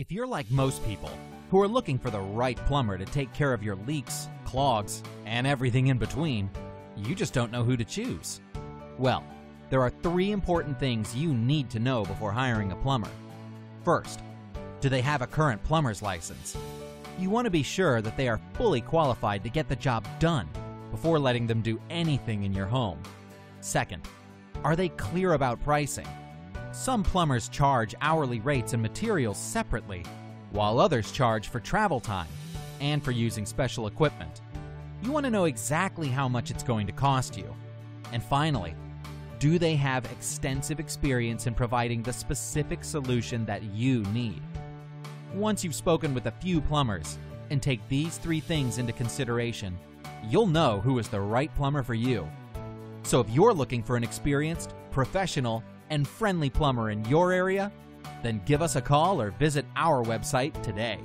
If you're like most people who are looking for the right plumber to take care of your leaks, clogs, and everything in between, you just don't know who to choose. Well, there are three important things you need to know before hiring a plumber. First, do they have a current plumber's license? You want to be sure that they are fully qualified to get the job done before letting them do anything in your home. Second, are they clear about pricing? Some plumbers charge hourly rates and materials separately, while others charge for travel time and for using special equipment. You want to know exactly how much it's going to cost you. And finally, do they have extensive experience in providing the specific solution that you need? Once you've spoken with a few plumbers and take these three things into consideration, you'll know who is the right plumber for you. So if you're looking for an experienced, professional, and friendly plumber in your area, then give us a call or visit our website today.